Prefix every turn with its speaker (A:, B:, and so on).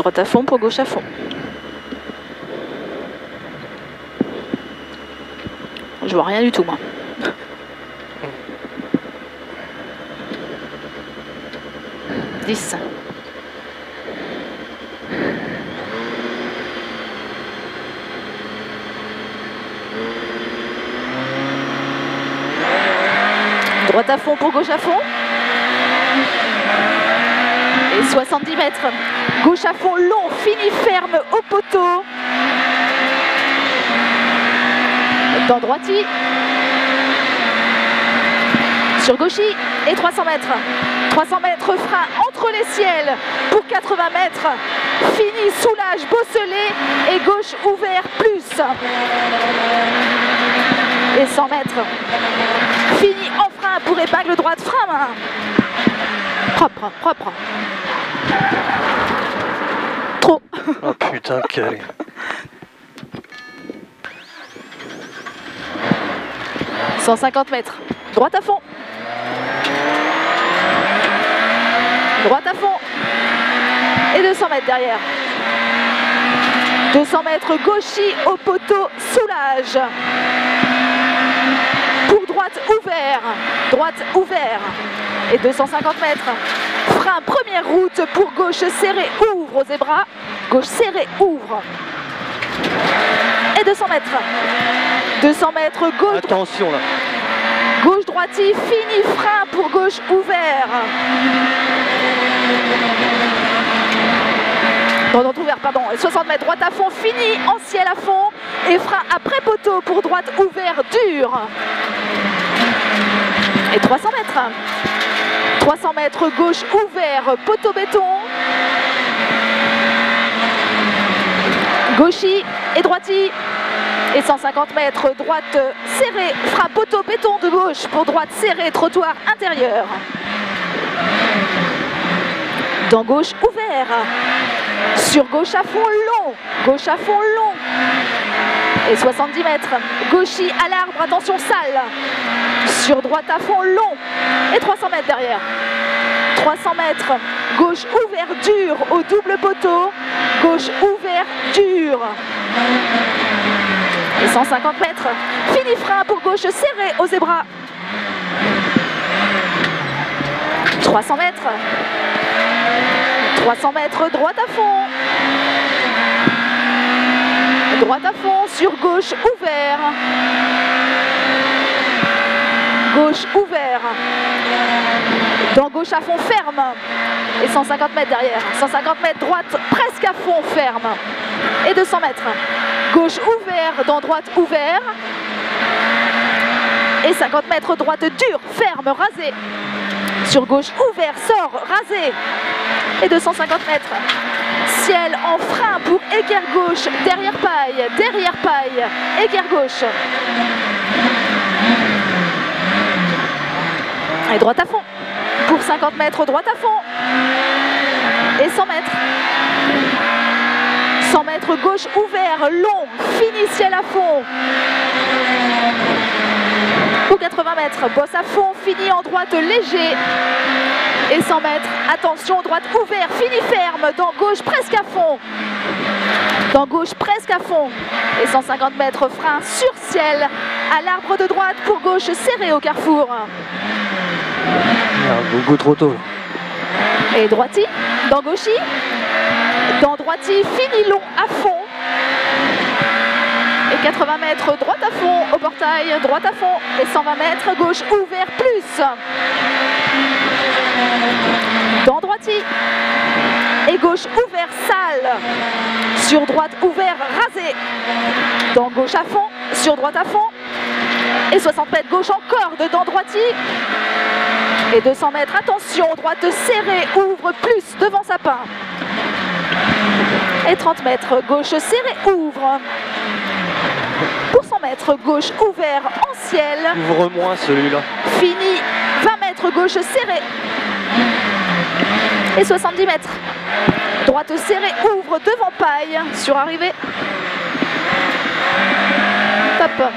A: Droite à fond pour gauche à fond. Je vois rien du tout, moi. Dix. Droite à fond pour gauche à fond. Et 70 mètres. Gauche à fond long, fini ferme au poteau. Dans droiti. Sur gauchi et 300 mètres. 300 mètres frein entre les ciels pour 80 mètres. Fini, soulage, bosselé et gauche ouvert plus. Et 100 mètres. Fini en frein pour épingle droite, frein main. Propre, propre. Trop.
B: Oh putain, quel...
A: 150 mètres. Droite à fond. Droite à fond. Et 200 mètres derrière. 200 mètres gauchy au poteau soulage. Pour droite ouvert. Droite ouvert. Et 250 mètres. Frein première route pour gauche serré ouvre aux zébras. Gauche serré ouvre. Et 200 mètres. 200 mètres gauche
B: Attention là.
A: Gauche droiti, fini frein pour gauche ouvert. Non, non, ouvert, pardon. 60 mètres, droite à fond, fini en ciel à fond. Et frein après poteau pour droite ouvert, dur. Et 300 mètres. 300 mètres, gauche ouvert, poteau béton. Gauchi et droiti. Et 150 mètres, droite serrée, frein poteau béton de gauche pour droite serrée, trottoir intérieur. Dans gauche ouvert. Sur gauche à fond long. Gauche à fond long. Et 70 mètres. Gauchy à l'arbre, attention salle. Sur droite à fond long. Et 300 mètres derrière. 300 mètres. Gauche ouvert dur au double poteau. Gauche ouvert dur. Et 150 mètres. Fini frein pour gauche serré au zébra. 300 mètres. 300 mètres, droite à fond. Droite à fond, sur gauche, ouvert. Gauche, ouvert. Dans gauche à fond, ferme. Et 150 mètres derrière. 150 mètres, droite, presque à fond, ferme. Et 200 mètres. Gauche, ouvert. Dans droite, ouvert. Et 50 mètres, droite, dur, ferme, rasé. Sur gauche, ouvert, sort, rasé. Et 250 mètres. En frein pour équerre gauche, derrière paille, derrière paille, équerre gauche. Et droite à fond. Pour 50 mètres, droite à fond. Et 100 mètres. 100 mètres gauche ouvert, long, fini ciel à fond. Pour 80 mètres, bosse à fond, fini en droite léger. Et 100 mètres, attention, droite ouvert, fini ferme, dans gauche presque à fond. Dans gauche presque à fond. Et 150 mètres, frein sur ciel, à l'arbre de droite pour gauche serré au carrefour.
B: Beaucoup trop tôt.
A: Et droiti, dans gauchi, dans droiti, fini long à fond. Et 80 mètres, droite à fond au portail, droite à fond. Et 120 mètres, gauche ouvert plus. Dans droiti. Et gauche ouvert sale. Sur droite ouvert rasé. Dans gauche à fond, sur droite à fond. Et 60 mètres gauche en corde dans droiti. Et 200 mètres, attention, droite serrée, ouvre plus devant sapin. Et 30 mètres, gauche serrée, ouvre. Pour 100 mètres, gauche ouvert en ciel.
B: Ouvre moins celui-là.
A: Fini, 20 mètres, gauche serrée. Et 70 mètres. Droite serrée, ouvre devant paille. Sur arrivée. Top.